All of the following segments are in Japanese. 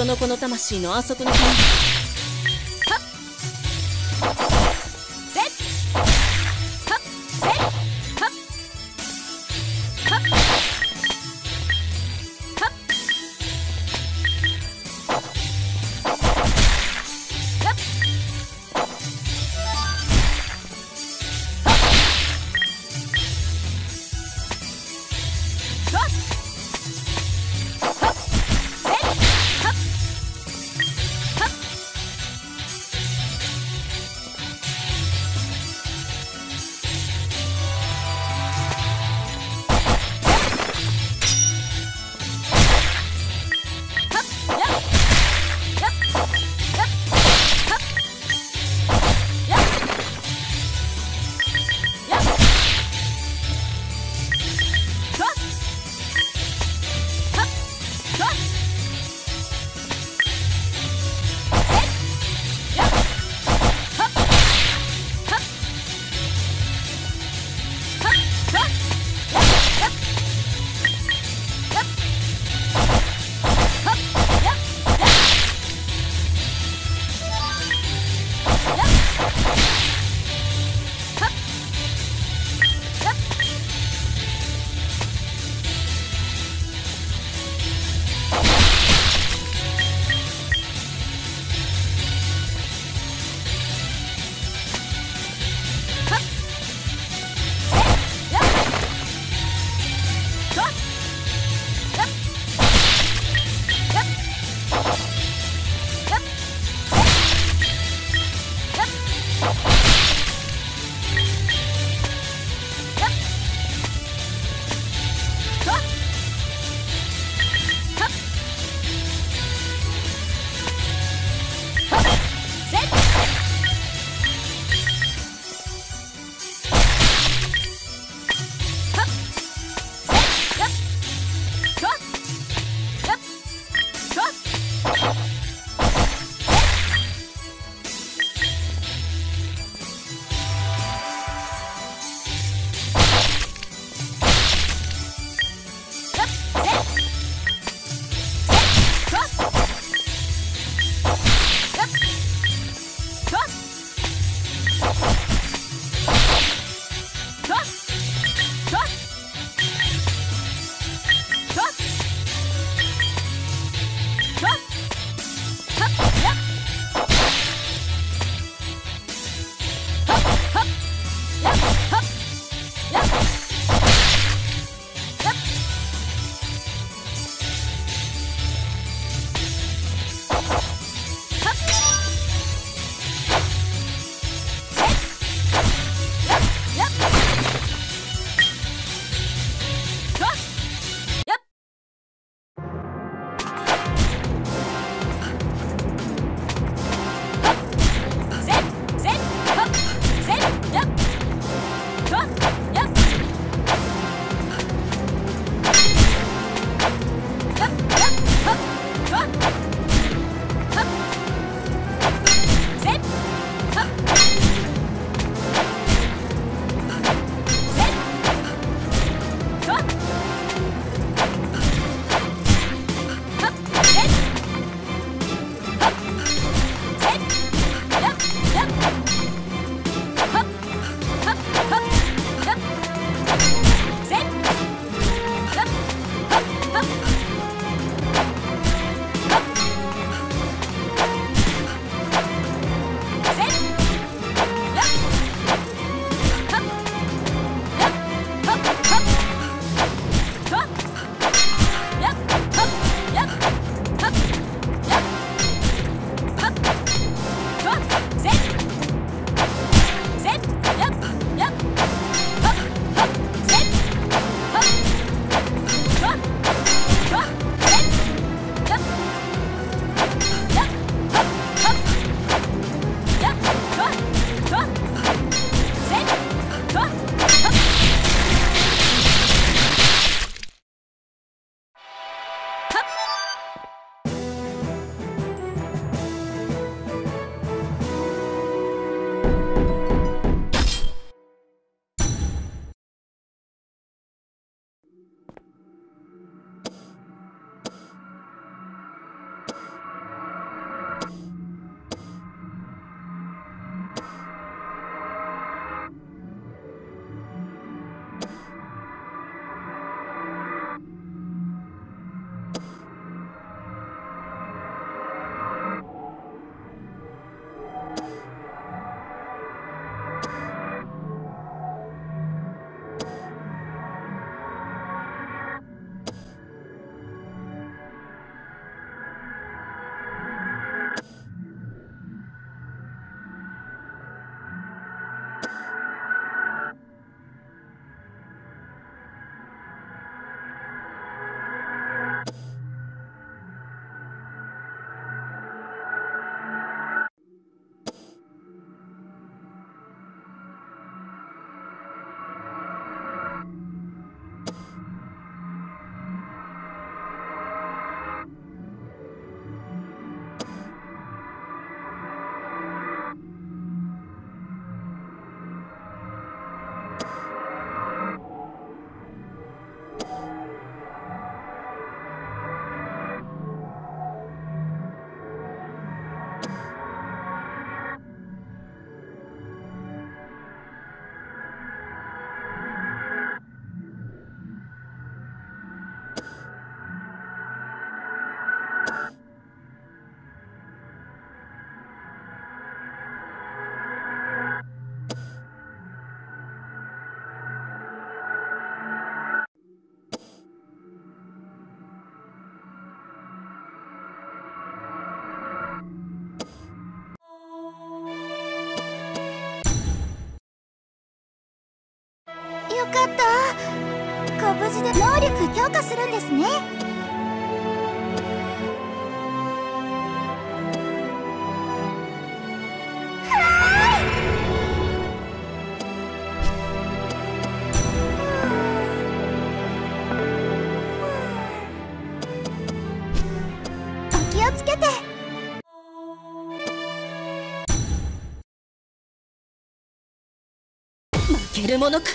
その子の魂のあそこの感じかった。ご無事で能力強化するんですね。お気をつけて負けるものか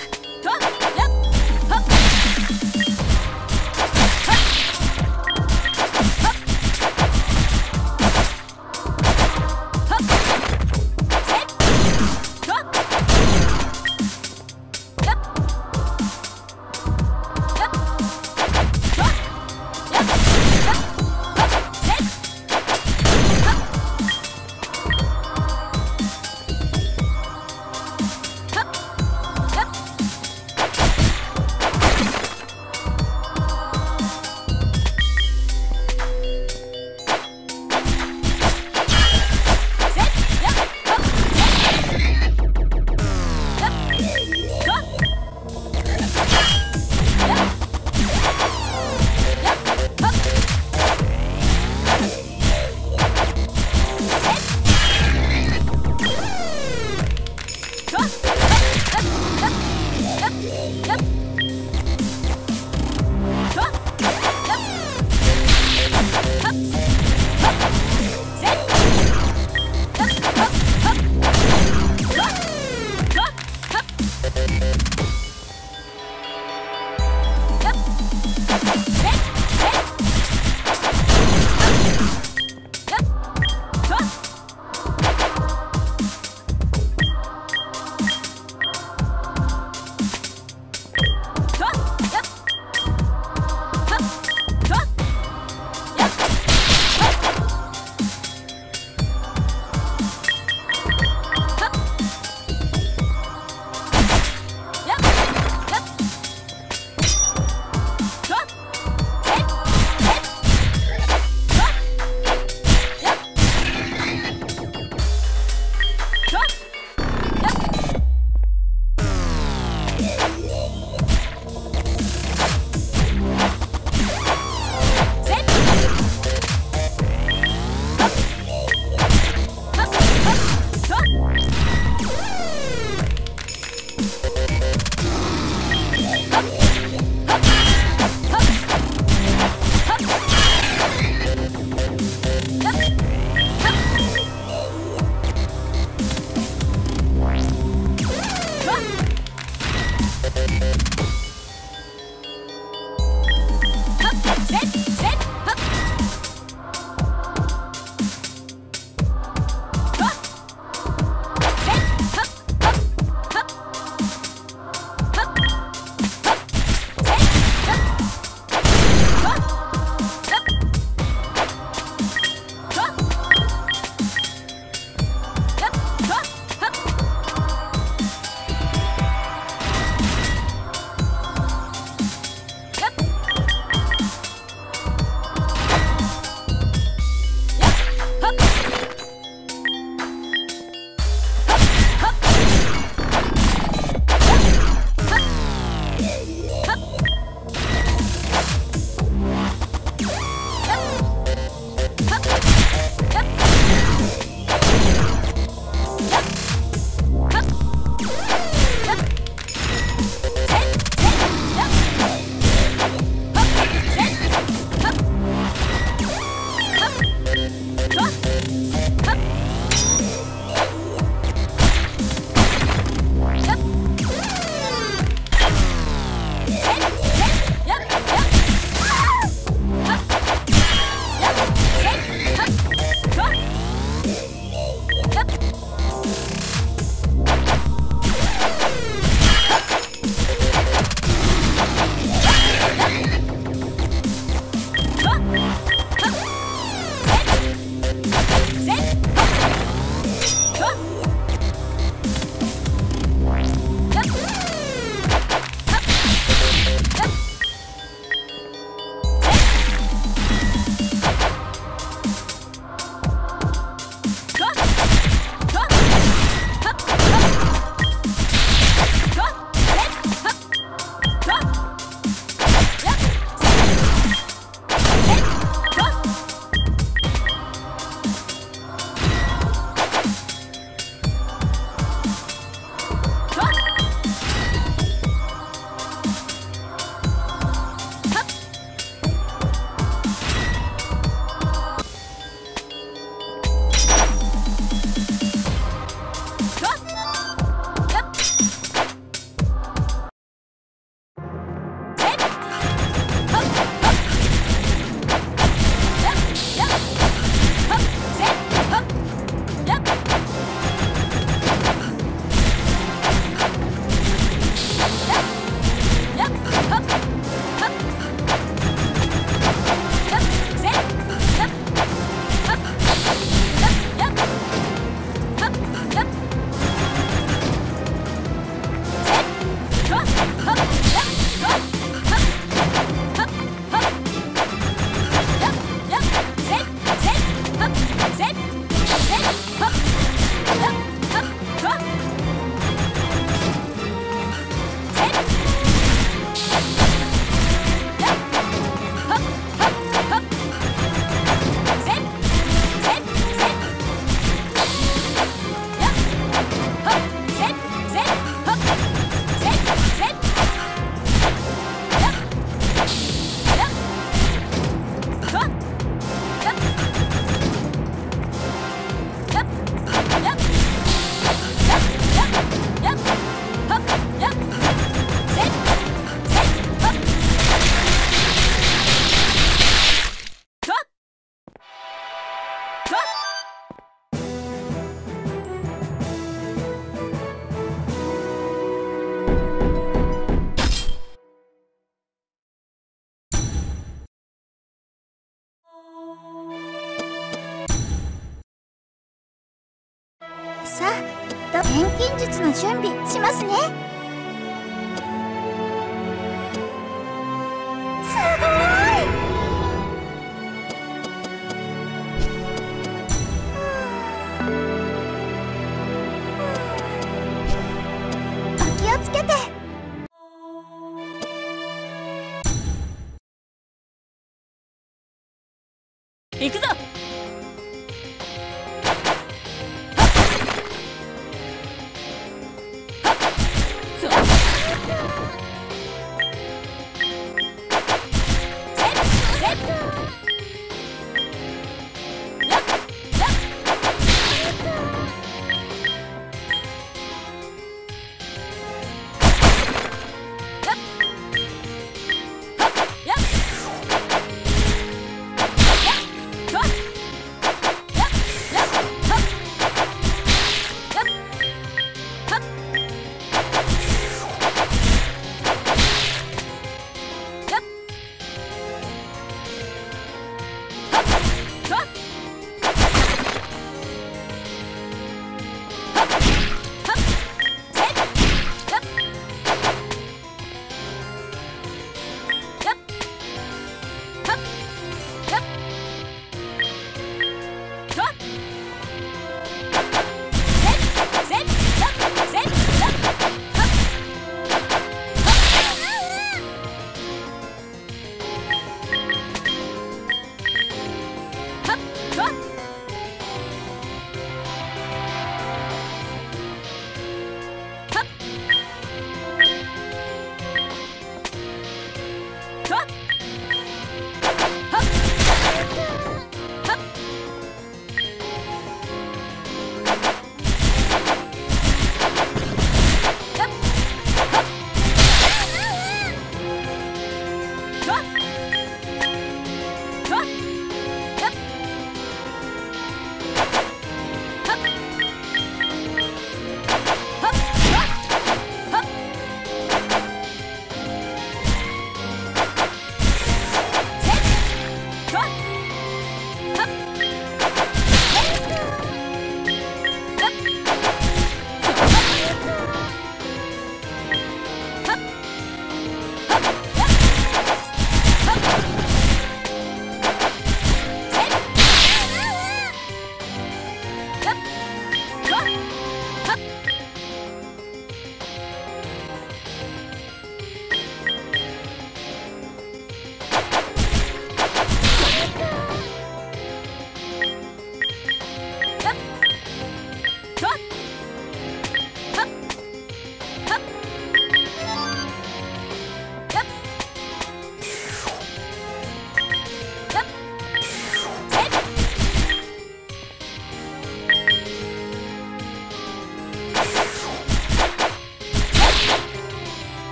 準備しますね。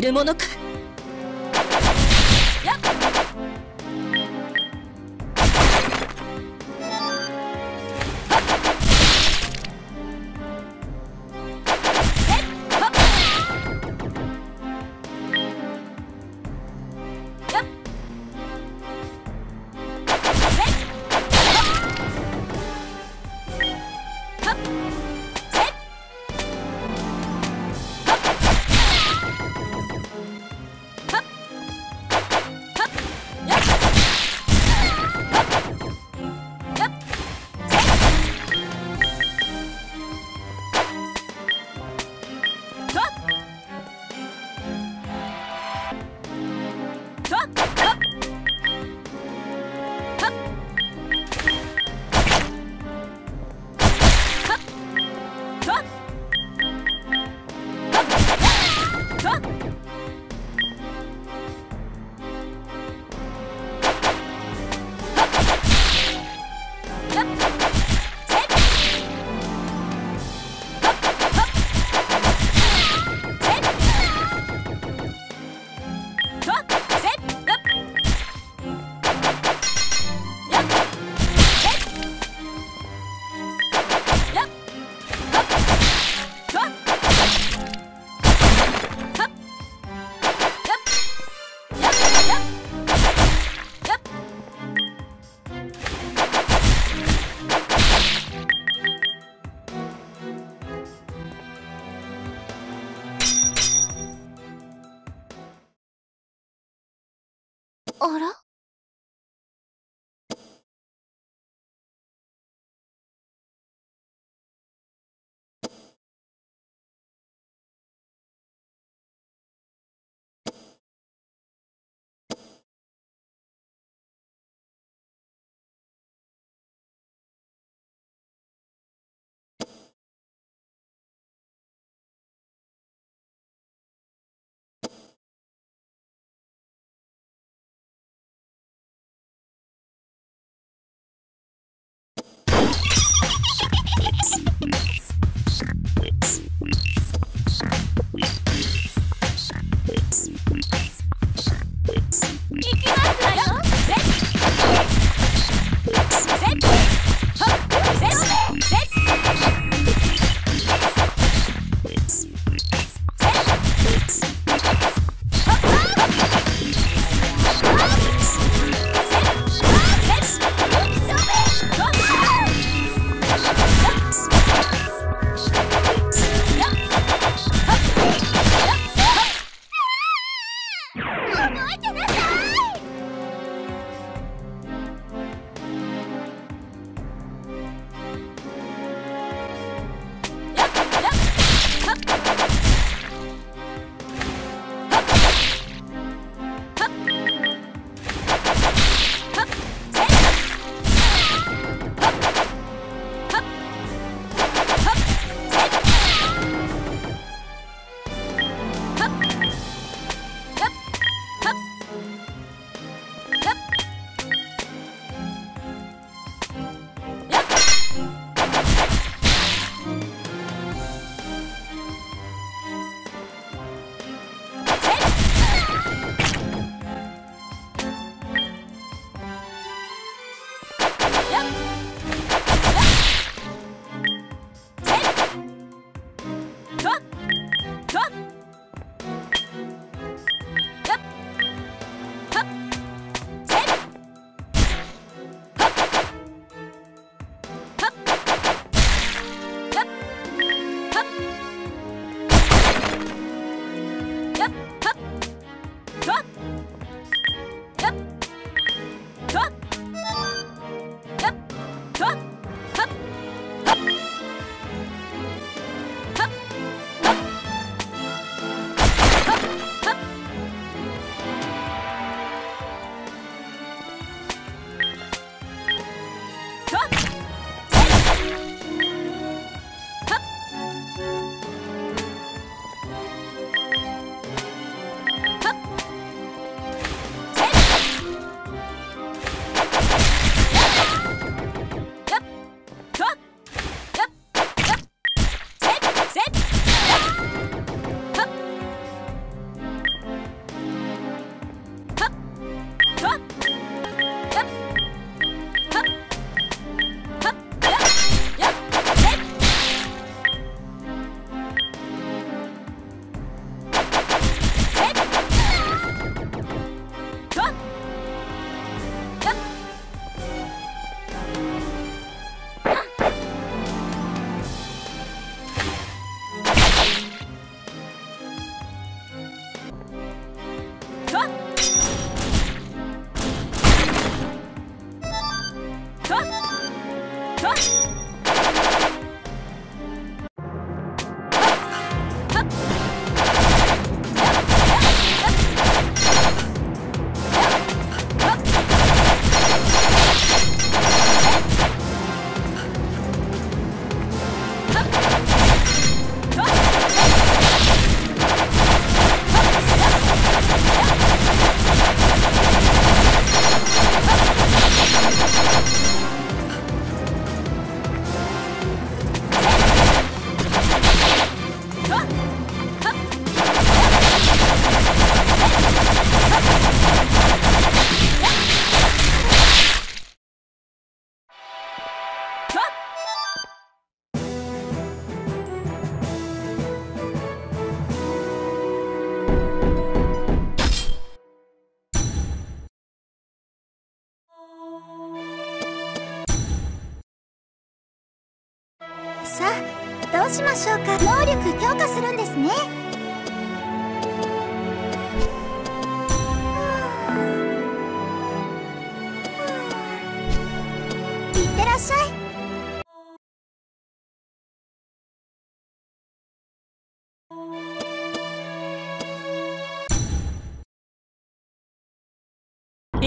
けるものか？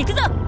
行くぞ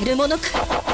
けるものか。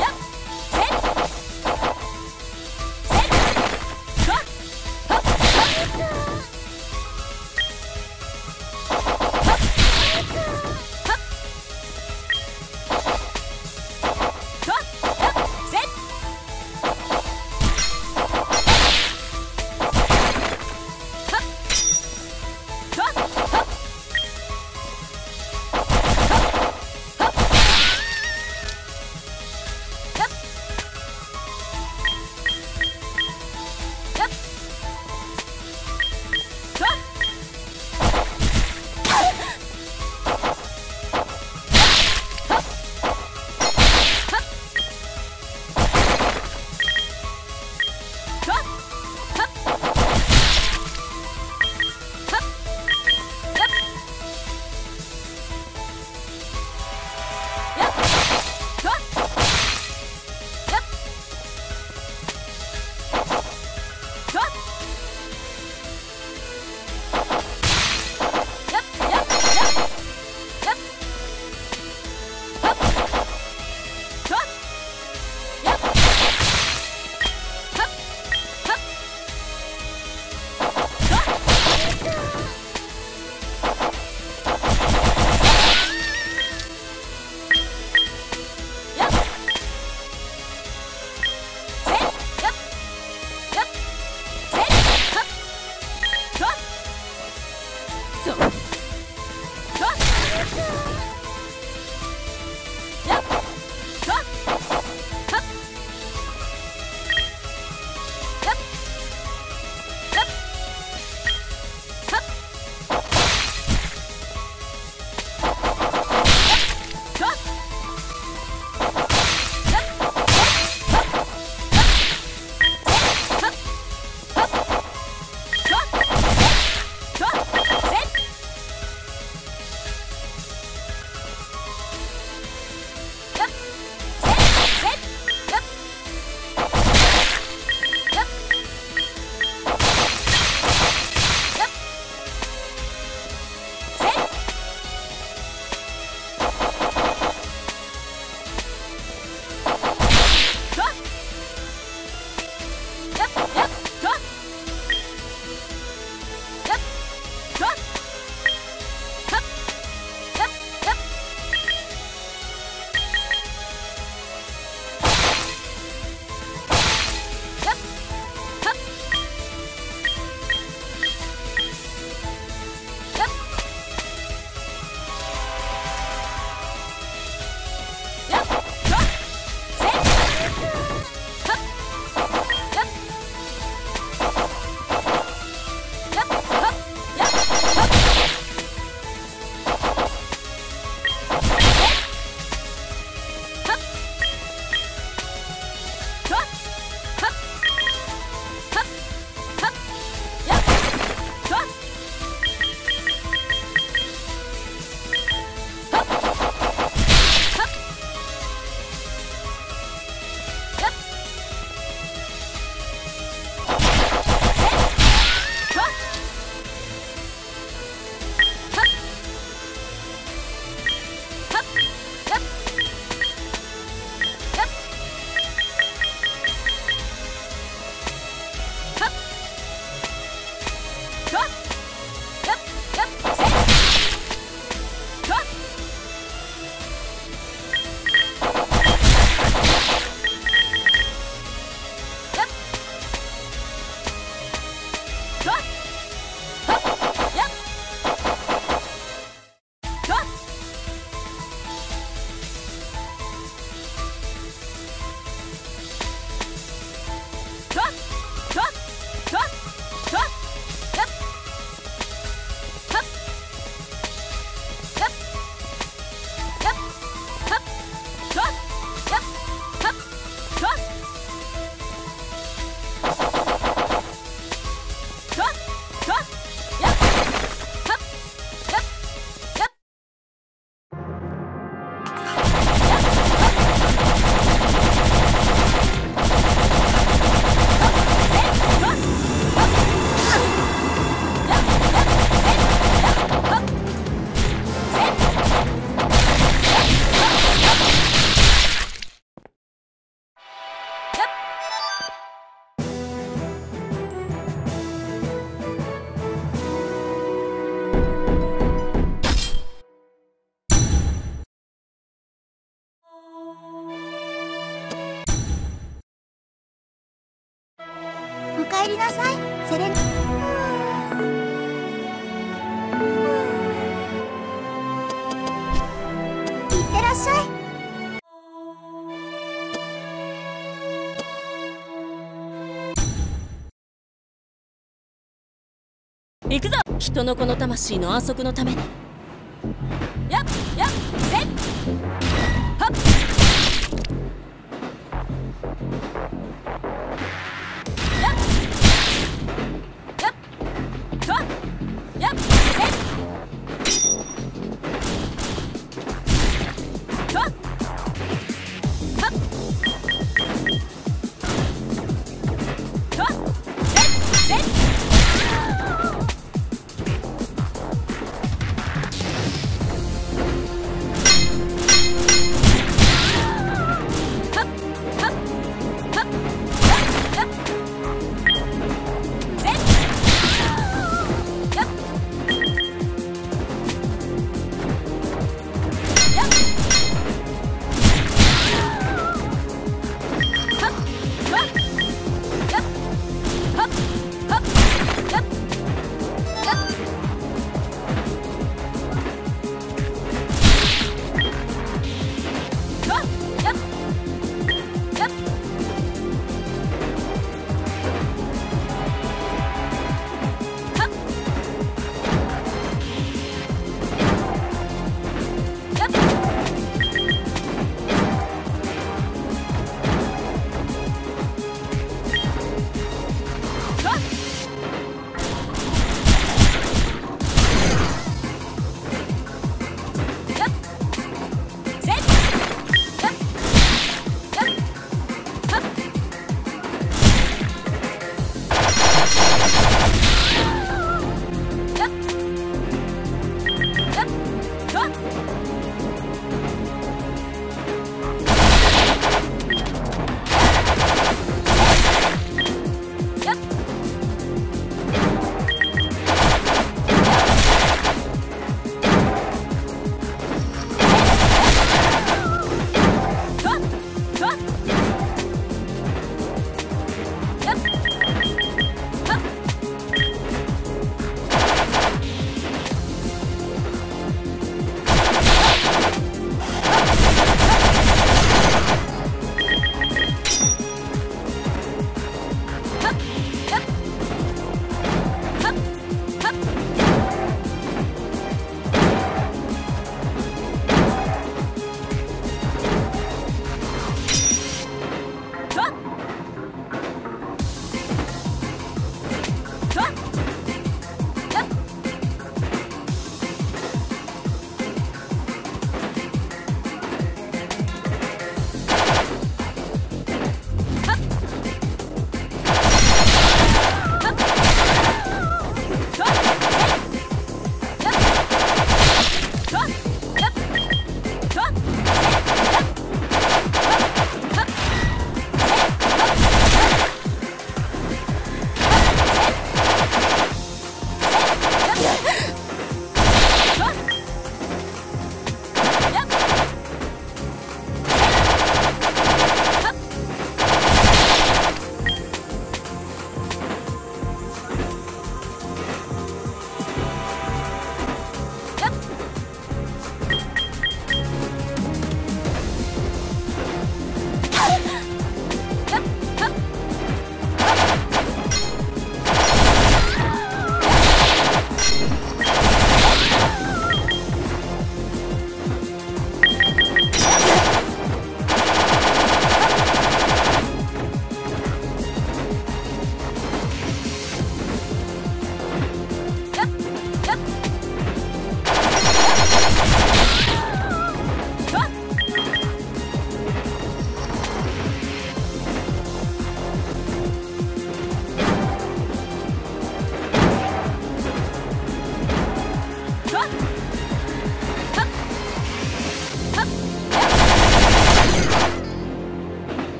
人の子の魂の安息のために。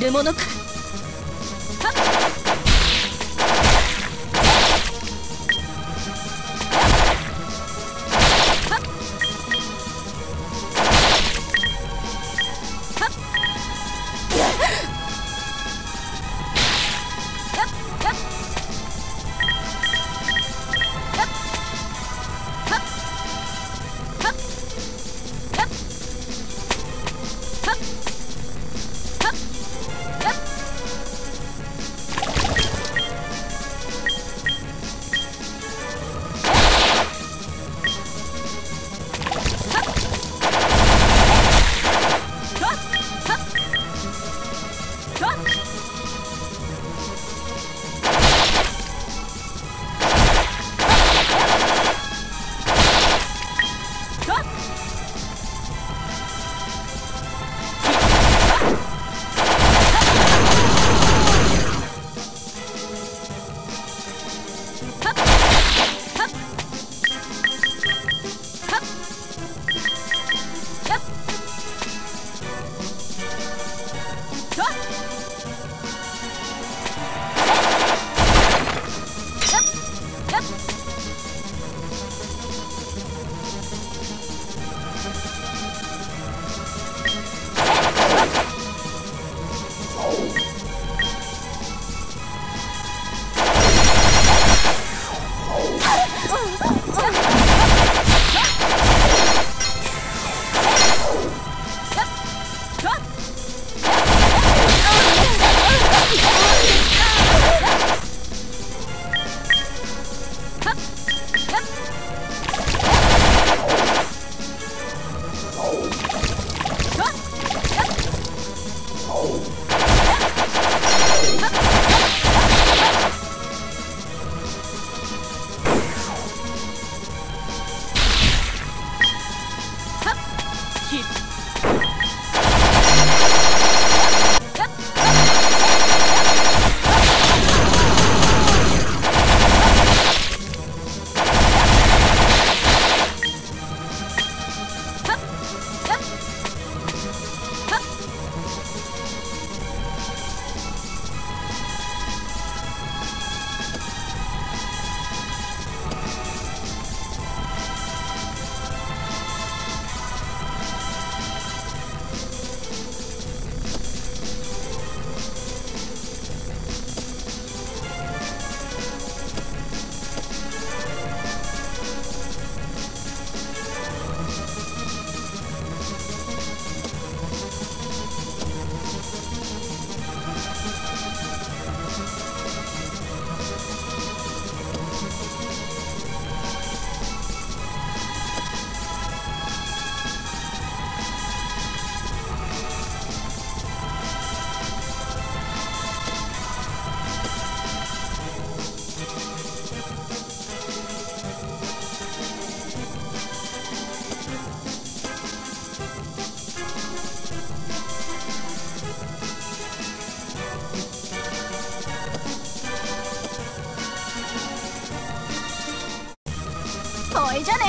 負けるものか。いじゃね。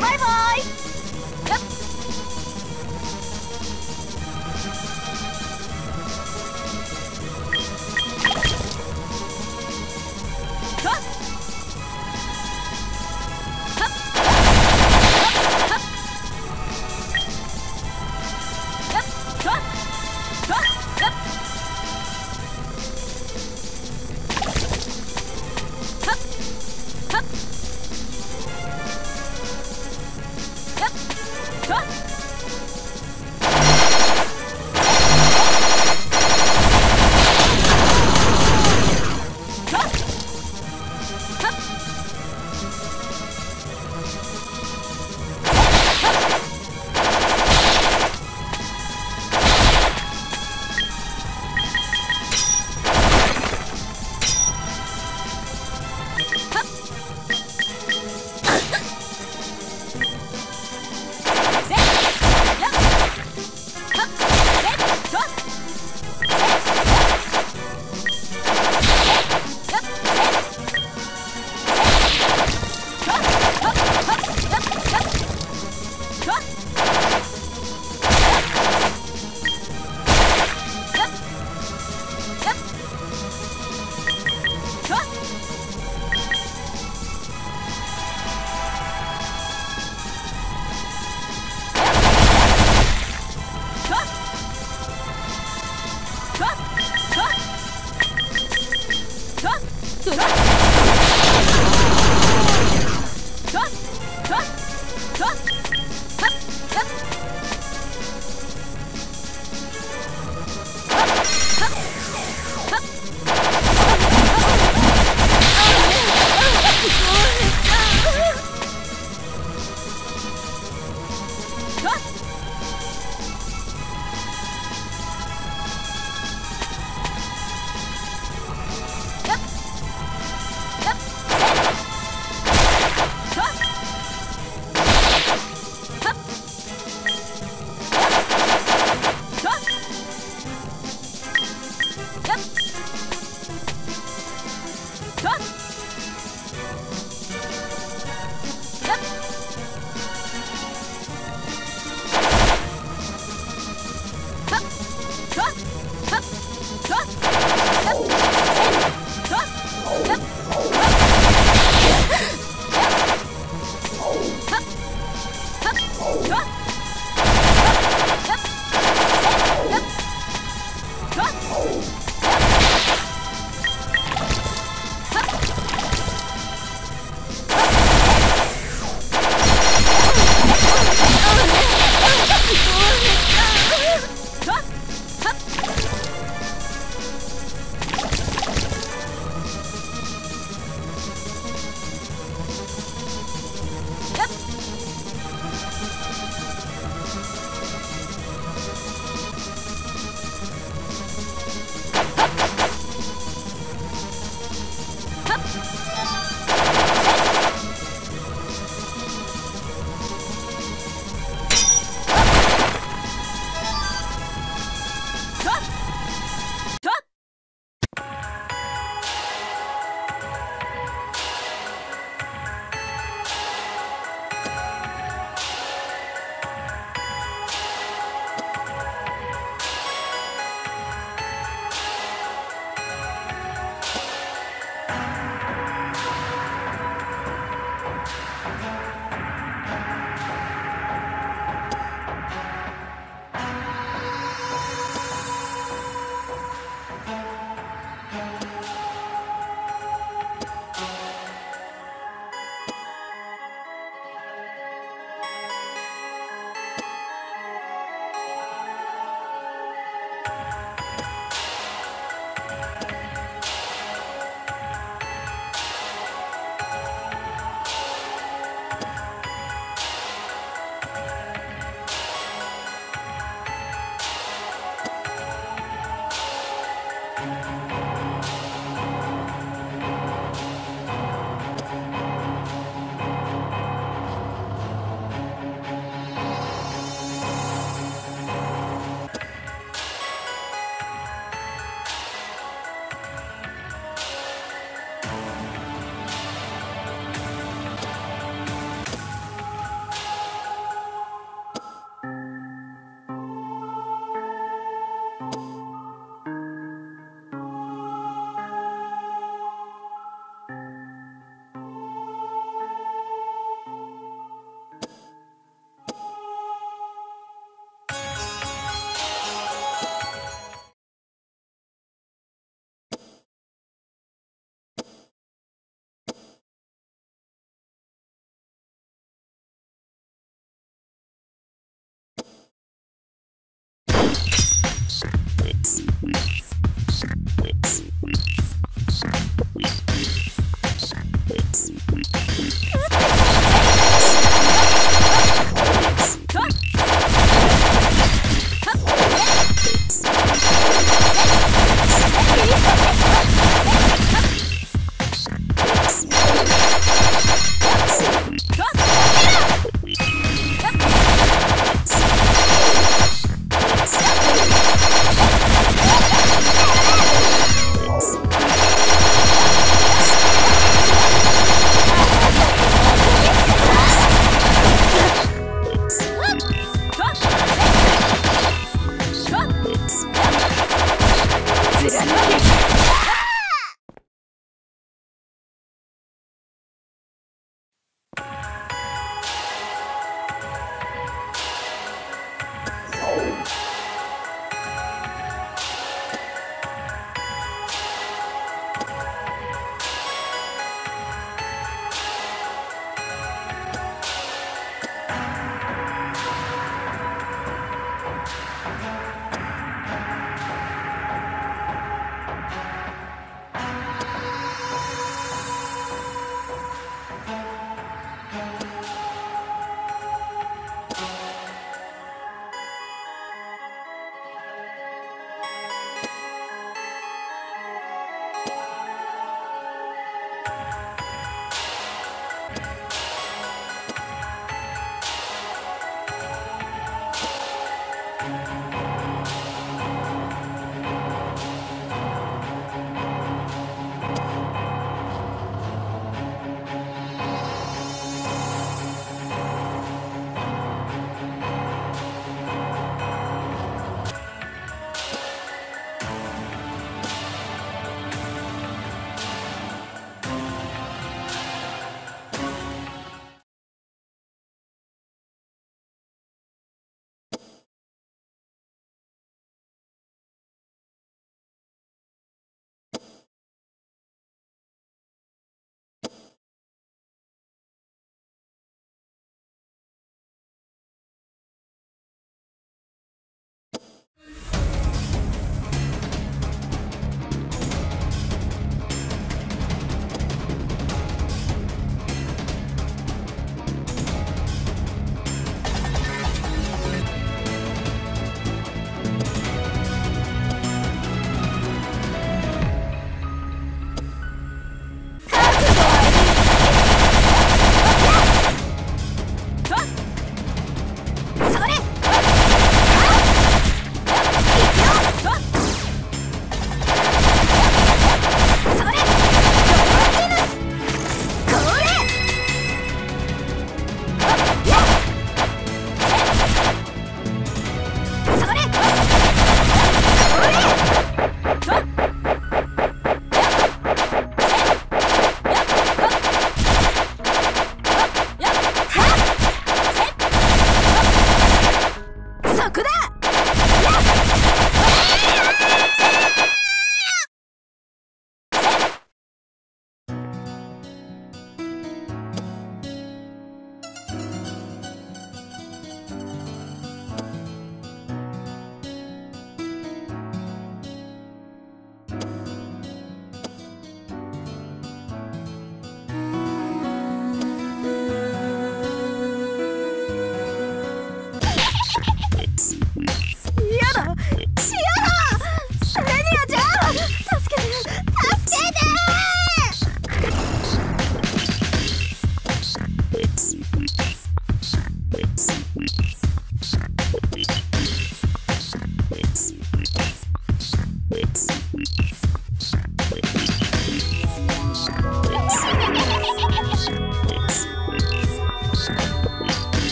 バイバイ。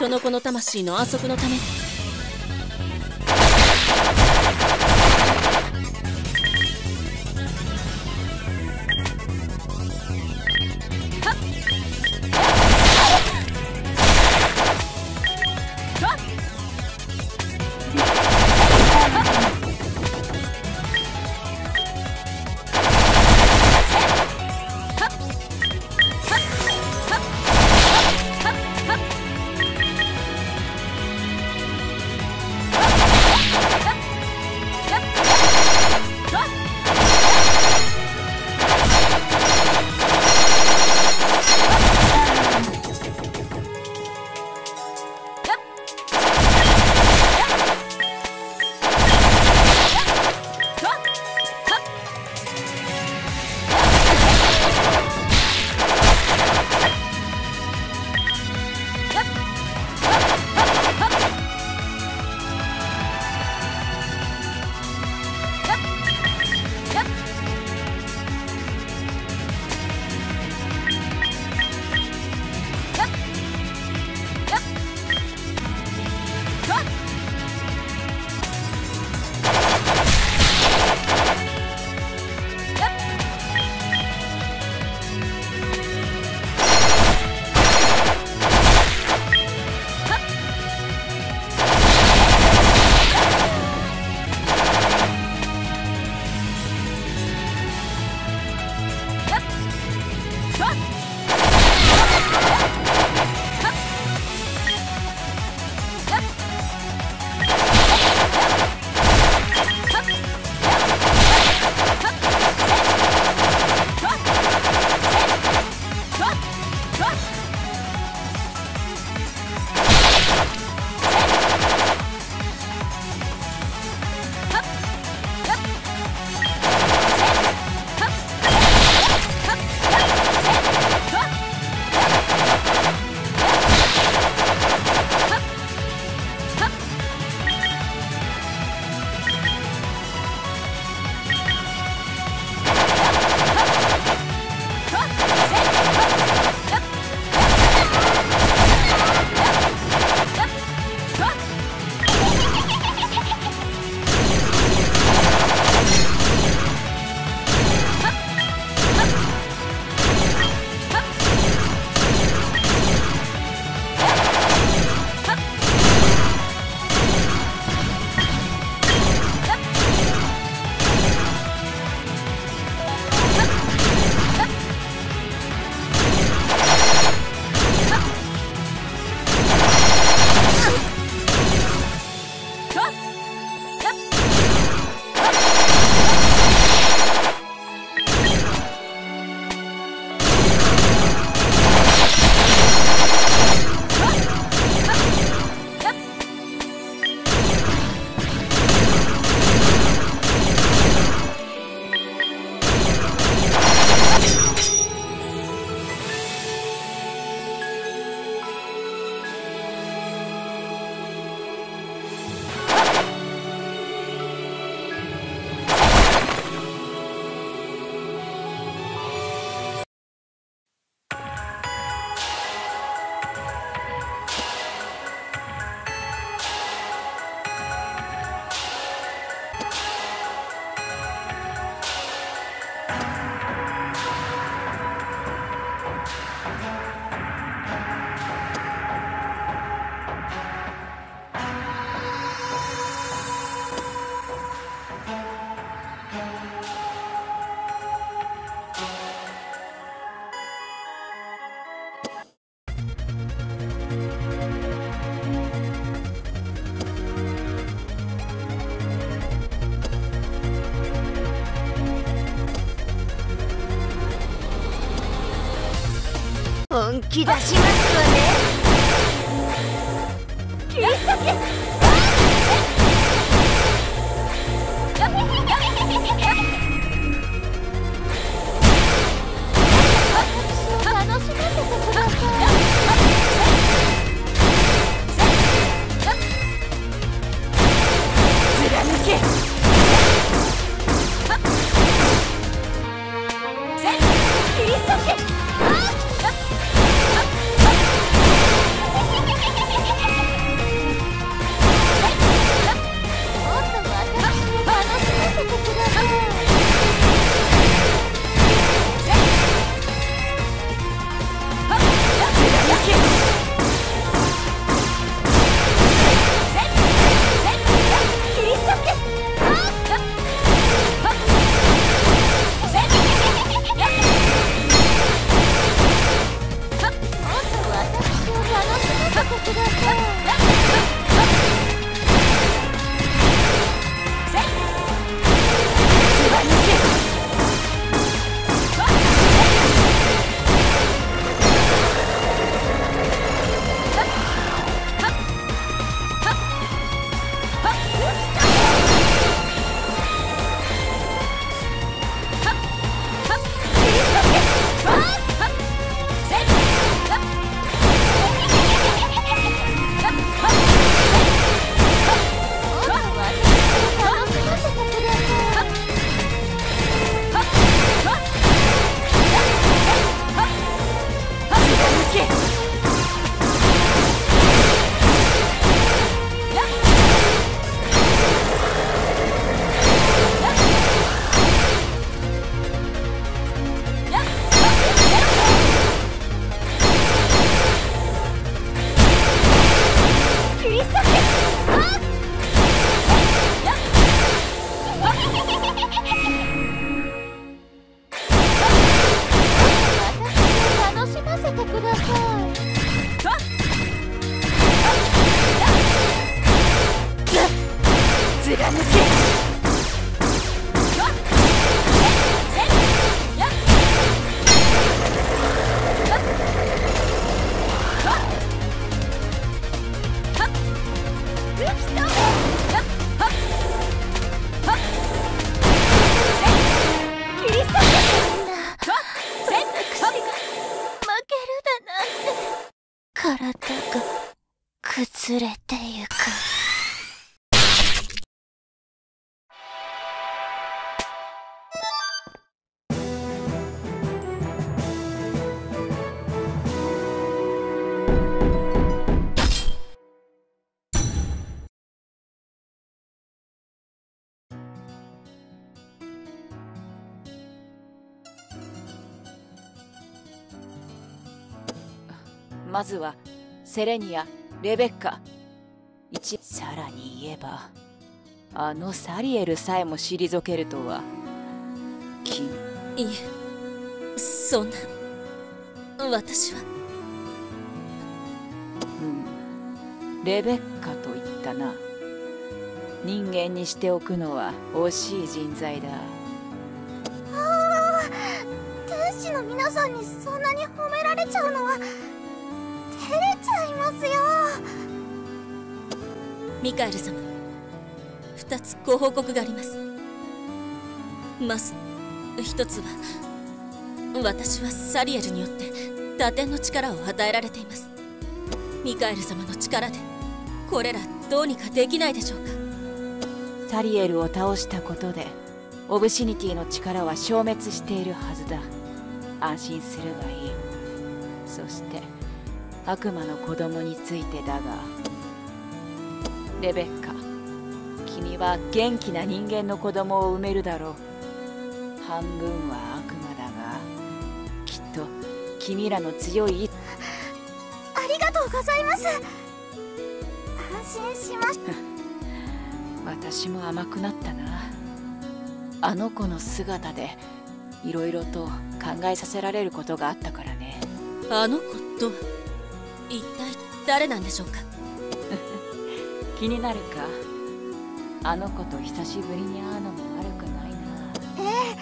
人の子の魂の安息のため本気出しますわね。まずはセレニアレベッカ。一さらに言えばあのサリエルさえも退けるとは。君。いえそんな。私は。うん。レベッカと言ったな。人間にしておくのは惜しい人材だ。天使の皆さんにそんなに褒められちゃうのはますよ。ミカエル様二つご報告があります。まず一つは私はサリエルによって打点の力を与えられています。ミカエル様の力でこれらどうにかできないでしょうか。サリエルを倒したことでオブシニティの力は消滅しているはずだ。安心するがいい。そして悪魔の子供についてだがレベッカ君は元気な人間の子供を産めるだろう。半分は悪魔だがきっと君らの強い意ありがとうございます。安心しました 私も甘くなったな。あの子の姿でいろいろと考えさせられることがあったからね。あの子とは一体誰なんでしょうか？気になるか？あの子と久しぶりに会うのも悪くないな。え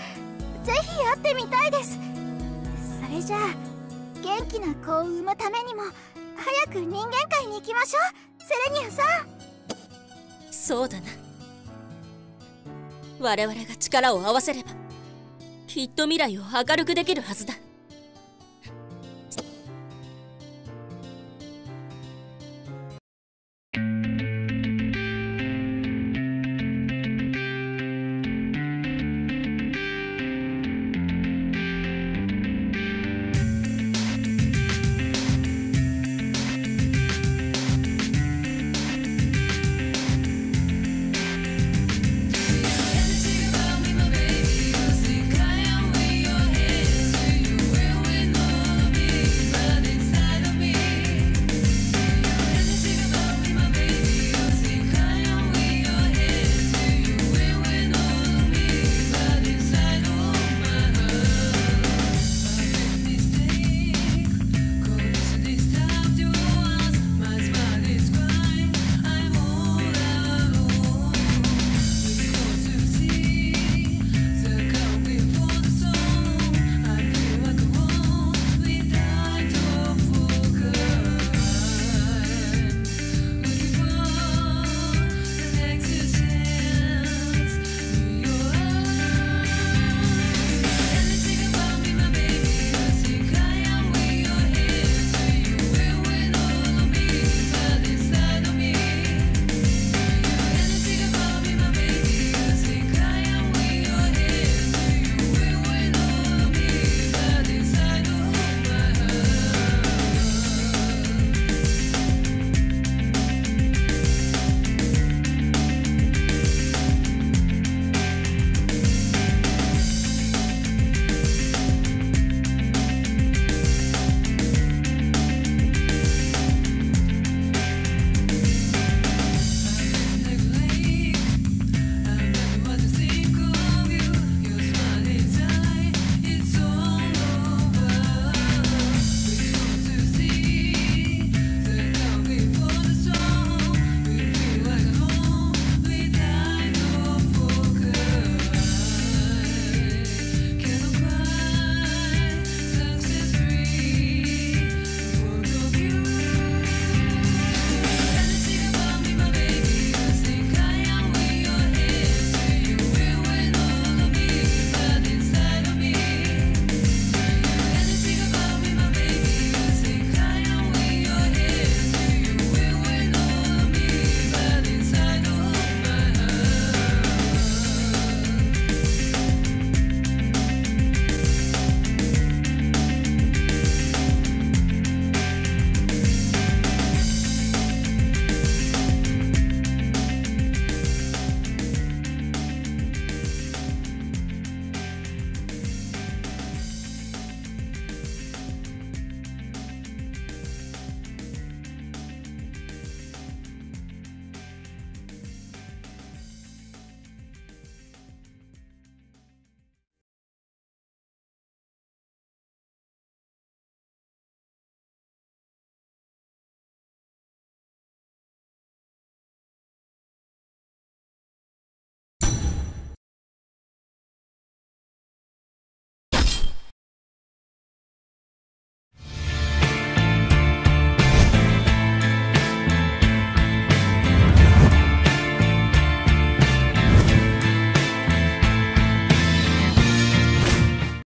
えぜひ会ってみたいです。それじゃあ元気な子を産むためにも早く人間界に行きましょう。セレニアさん。そうだな。我々が力を合わせればきっと未来を明るくできるはずだ